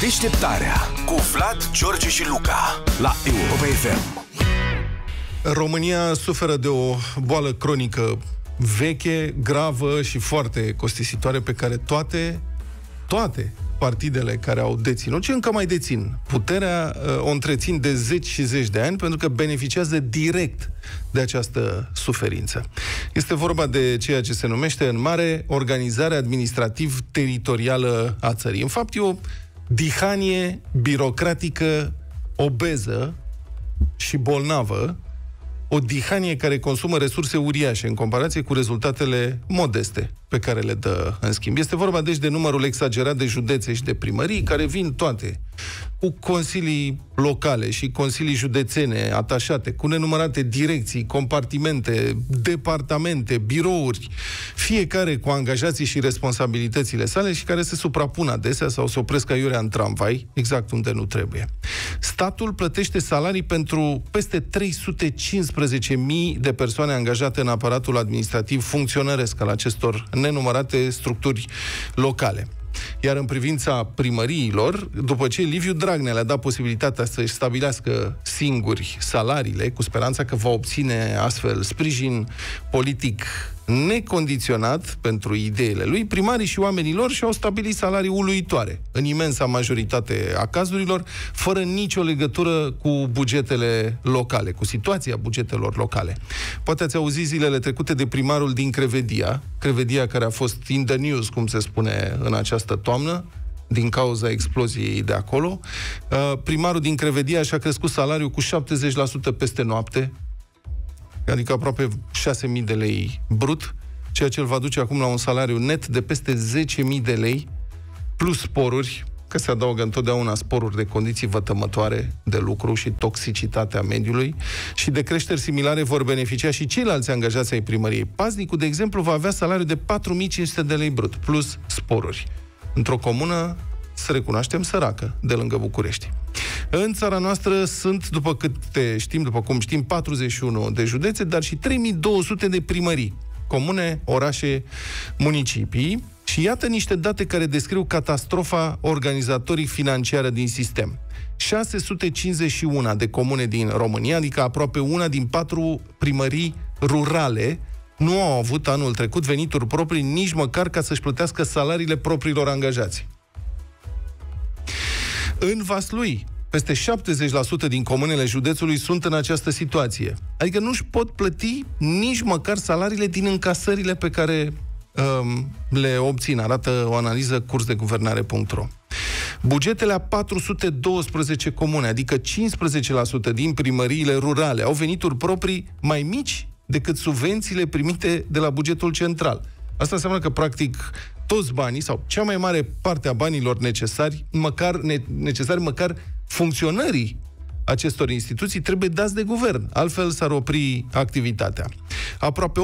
Deșteptarea cu Vlad, George și Luca la Europa FM. România suferă de o boală cronică veche, gravă și foarte costisitoare pe care toate, toate partidele care au deținut și încă mai dețin puterea, uh, o întrețin de zeci și zeci de ani pentru că beneficiază direct de această suferință. Este vorba de ceea ce se numește în mare organizare administrativ-teritorială a țării. În fapt, e o dihanie birocratică obeză și bolnavă o dihanie care consumă resurse uriașe în comparație cu rezultatele modeste pe care le dă în schimb. Este vorba deci de numărul exagerat de județe și de primării care vin toate cu consilii locale și consilii județene atașate, cu nenumărate direcții, compartimente, departamente, birouri, fiecare cu angajații și responsabilitățile sale și care se suprapun adesea sau se opresc aiurea în tramvai, exact unde nu trebuie. Statul plătește salarii pentru peste 315.000 de persoane angajate în aparatul administrativ funcționăresc al acestor nenumărate structuri locale. Iar în privința primăriilor, după ce Liviu Dragnea le-a dat posibilitatea să-și stabilească singuri salariile, cu speranța că va obține astfel sprijin politic necondiționat pentru ideile lui, primarii și oamenii lor și-au stabilit salarii uluitoare, în imensa majoritate a cazurilor, fără nicio legătură cu bugetele locale, cu situația bugetelor locale. Poate ați auzit zilele trecute de primarul din Crevedia, Crevedia care a fost in the news, cum se spune în această toamnă, din cauza exploziei de acolo. Uh, primarul din Crevedia și-a crescut salariul cu 70% peste noapte, adică aproape 6.000 de lei brut, ceea ce îl va duce acum la un salariu net de peste 10.000 de lei, plus sporuri, că se adaugă întotdeauna sporuri de condiții vătămătoare de lucru și toxicitatea mediului și de creșteri similare vor beneficia și ceilalți angajați ai primăriei. Paznicul, de exemplu, va avea salariu de 4500 de lei brut, plus sporuri. Într-o comună, să recunoaștem, săracă, de lângă București. În țara noastră sunt, după câte știm, după cum știm, 41 de județe, dar și 3200 de primării, comune, orașe, municipii. Și iată niște date care descriu catastrofa organizatorii financiară din sistem. 651 de comune din România, adică aproape una din patru primării rurale, nu au avut anul trecut venituri proprii nici măcar ca să-și plătească salariile propriilor angajați. În Vaslui, peste 70% din comunele județului sunt în această situație. Adică nu își pot plăti nici măcar salariile din încasările pe care um, le obțin, arată o analiză cursdeguvernare.ro. Bugetele a 412 comune, adică 15% din primăriile rurale, au venituri proprii mai mici decât subvențiile primite de la bugetul central. Asta înseamnă că, practic, toți banii, sau cea mai mare parte a banilor necesari, măcar, ne, necesari măcar funcționării acestor instituții trebuie dați de guvern, altfel s-ar opri activitatea. Aproape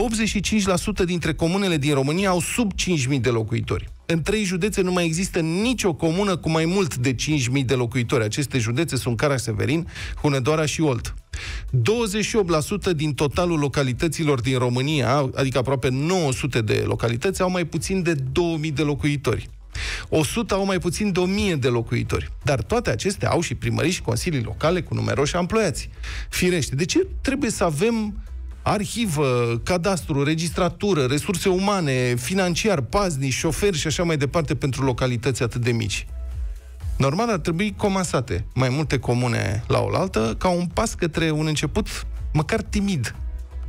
85% dintre comunele din România au sub 5.000 de locuitori. În trei județe nu mai există nicio comună cu mai mult de 5.000 de locuitori. Aceste județe sunt Caraș-Severin, Hunedoara și Olt. 28% din totalul localităților din România, adică aproape 900 de localități, au mai puțin de 2000 de locuitori. 100 au mai puțin de 1000 de locuitori. Dar toate acestea au și primării și consilii locale cu numeroși amploiați. Firește, de ce trebuie să avem arhivă, cadastru, registratură, resurse umane, financiar, paznici, șoferi și așa mai departe pentru localități atât de mici? Normal ar trebui comasate mai multe comune la oaltă ca un pas către un început măcar timid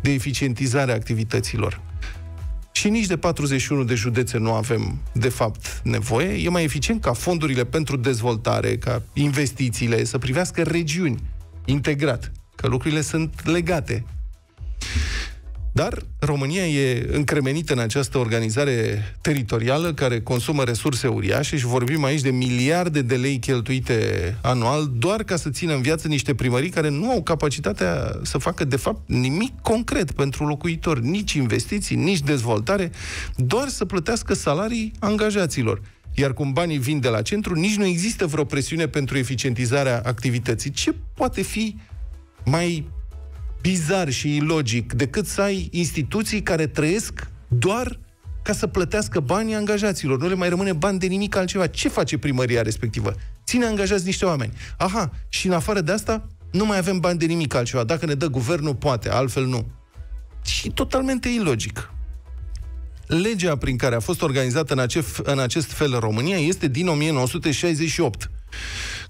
de eficientizare a activităților. Și nici de 41 de județe nu avem, de fapt, nevoie. E mai eficient ca fondurile pentru dezvoltare, ca investițiile, să privească regiuni integrat, că lucrurile sunt legate dar România e încremenită în această organizare teritorială care consumă resurse uriașe și vorbim aici de miliarde de lei cheltuite anual doar ca să țină în viață niște primării care nu au capacitatea să facă, de fapt, nimic concret pentru locuitori, nici investiții, nici dezvoltare, doar să plătească salarii angajaților. Iar cum banii vin de la centru, nici nu există vreo presiune pentru eficientizarea activității. Ce poate fi mai bizar și ilogic decât să ai instituții care trăiesc doar ca să plătească banii angajaților. Nu le mai rămâne bani de nimic altceva. Ce face primăria respectivă? ține angajați niște oameni. Aha, și în afară de asta, nu mai avem bani de nimic altceva. Dacă ne dă guvernul, poate, altfel nu. Și totalmente ilogic. Legea prin care a fost organizată în acest, în acest fel România este din 1968,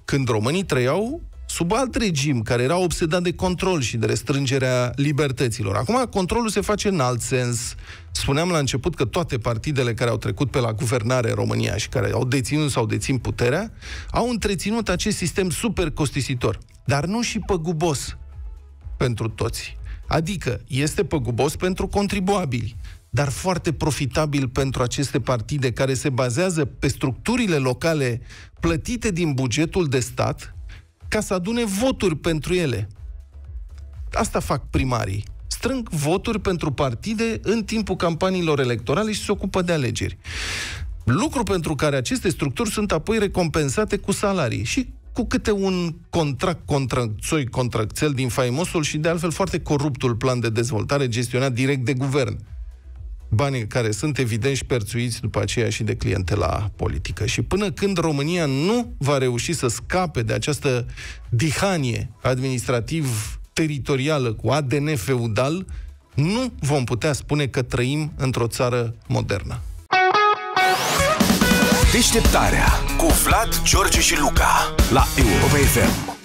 când românii trăiau sub alt regim, care era obsedat de control și de restrângerea libertăților. Acum, controlul se face în alt sens. Spuneam la început că toate partidele care au trecut pe la guvernare în România și care au deținut sau dețin puterea, au întreținut acest sistem super costisitor, dar nu și păgubos pentru toți. Adică este păgubos pentru contribuabili, dar foarte profitabil pentru aceste partide care se bazează pe structurile locale plătite din bugetul de stat ca să adune voturi pentru ele. Asta fac primarii. Strâng voturi pentru partide în timpul campaniilor electorale și se ocupă de alegeri. Lucru pentru care aceste structuri sunt apoi recompensate cu salarii și cu câte un contract contracțoi contracțel din faimosul și de altfel foarte coruptul plan de dezvoltare gestionat direct de guvern banii care sunt evident și șperțuiți după aceea și de clientela politică. Și până când România nu va reuși să scape de această dihanie administrativ-teritorială cu ADN feudal, nu vom putea spune că trăim într-o țară modernă. Deșteptarea cu Vlad, George și Luca la Europa FM.